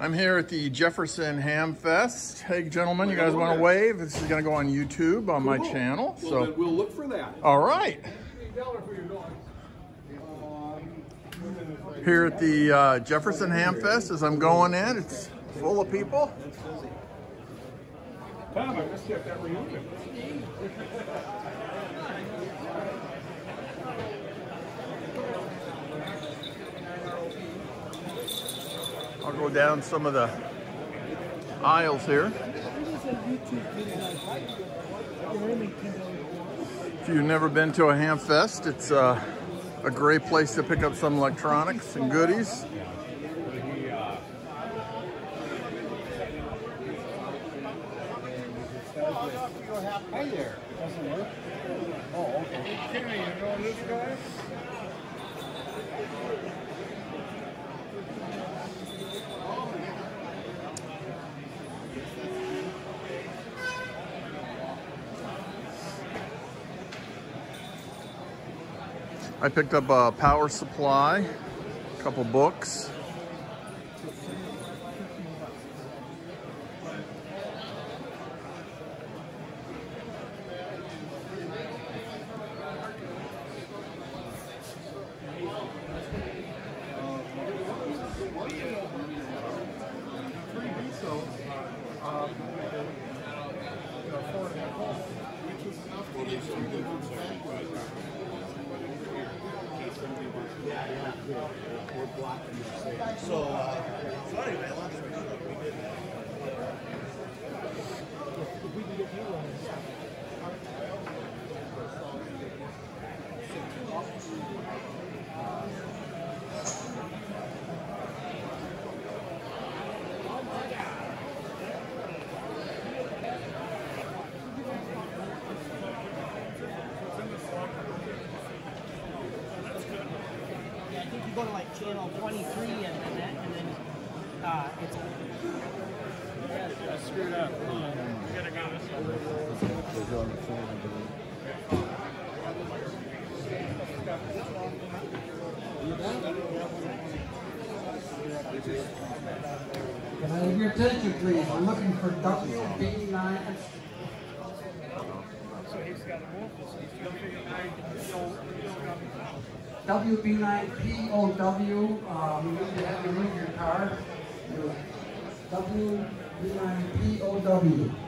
I'm here at the Jefferson Ham Fest. Hey, gentlemen, you guys want to wave? This is going to go on YouTube on my channel. Well, So, we'll look for that. all right. Here at the uh, Jefferson Ham Fest, as I'm going in, it's full of people. Tom, I missed you at that reunion. I'll go down some of the aisles here. If you've never been to a ham fest, it's uh, a great place to pick up some electronics and goodies. Hey there. I picked up a power supply, a couple books. So, uh, sorry, man. Yeah, I think you go to like channel 23 and then that, and then uh, it's. I screwed up. Hold on. We gotta go this way. Can I have your attention, please? We're looking for WB9. So he's got to move this. He's got to figure out. WB9POW, um, to have you move your card. WB9POW.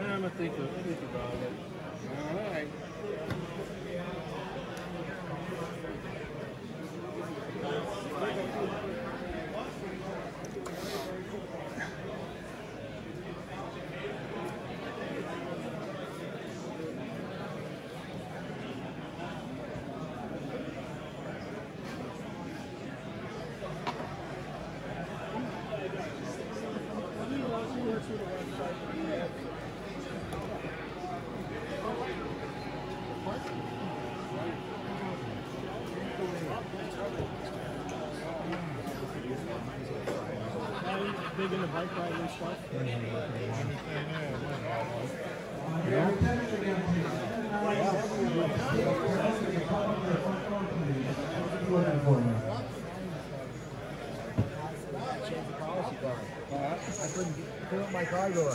I'm gonna think, of- think about it. All right. Big into bike riding and stuff. Your attention again, please. Looking. I couldn't get- put my car door.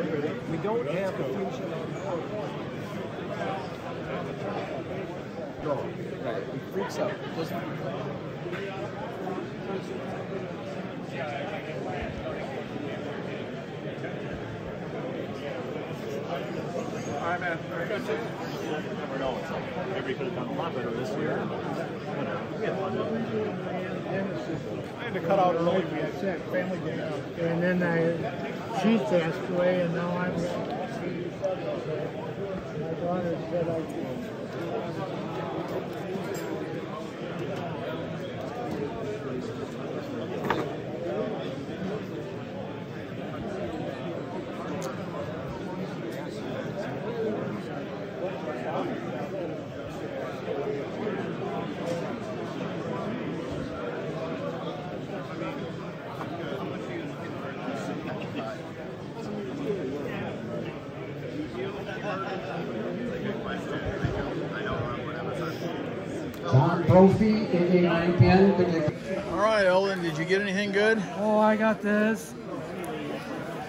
We don't have the function on No, right. It freaks out. It doesn't. Hi, man. never know. It's like maybe we could have done a lot better this year. Whatever. We had fun. I had to cut out early. We had family dinner. And then I, she passed away, and now I'm. My daughter said I. John Brophy, AA 910. All right, Ellen, did you get anything good? Oh, I got this.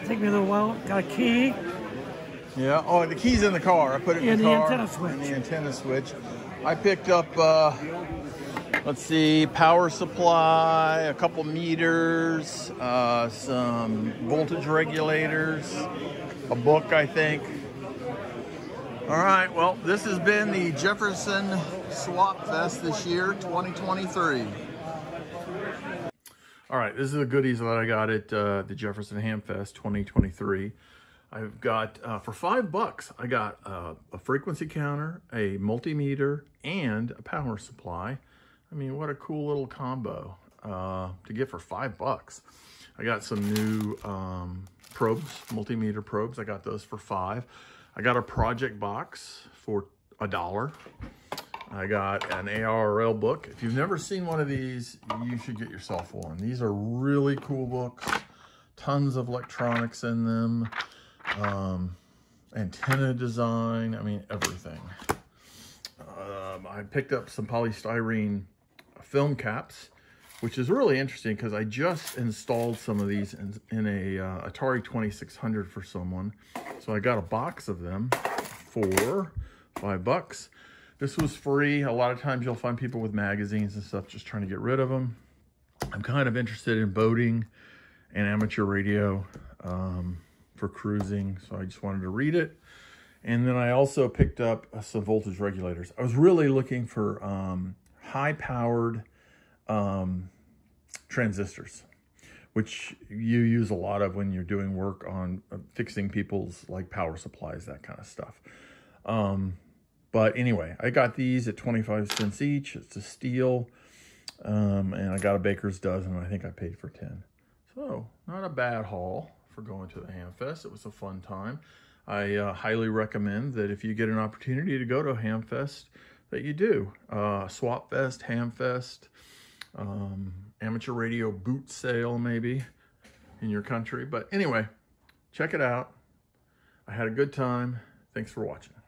Take me a little while. Got a key. Yeah. Oh, the key's in the car. I put it in And the the car. antenna switch. And the antenna switch. I picked up, uh, let's see, power supply, a couple meters, uh, some voltage regulators, a book, I think. All right. Well, this has been the Jefferson Swap Fest this year, 2023. All right, this is the goodies that I got at uh, the Jefferson Ham Fest 2023. I've got, uh, for five bucks, I got uh, a frequency counter, a multimeter, and a power supply. I mean, what a cool little combo uh, to get for five bucks. I got some new um, probes, multimeter probes. I got those for five. I got a project box for a dollar. I got an ARRL book. If you've never seen one of these, you should get yourself one. These are really cool books. Tons of electronics in them. Um, antenna design. I mean, everything. Um, I picked up some polystyrene film caps, which is really interesting because I just installed some of these in, in a uh, Atari 2600 for someone. So I got a box of them for five bucks. This was free. A lot of times you'll find people with magazines and stuff just trying to get rid of them. I'm kind of interested in boating and amateur radio um, for cruising, so I just wanted to read it. And then I also picked up uh, some voltage regulators. I was really looking for um, high-powered um, transistors, which you use a lot of when you're doing work on uh, fixing people's like power supplies, that kind of stuff. But anyway, I got these at 25 cents each. It's a steal. Um, and I got a baker's dozen. I think I paid for 10. So not a bad haul for going to the Ham Fest. It was a fun time. I uh, highly recommend that if you get an opportunity to go to a Ham Fest, that you do. Uh, Swap Fest, Ham Fest, um, amateur radio boot sale maybe in your country. But anyway, check it out. I had a good time. Thanks for watching.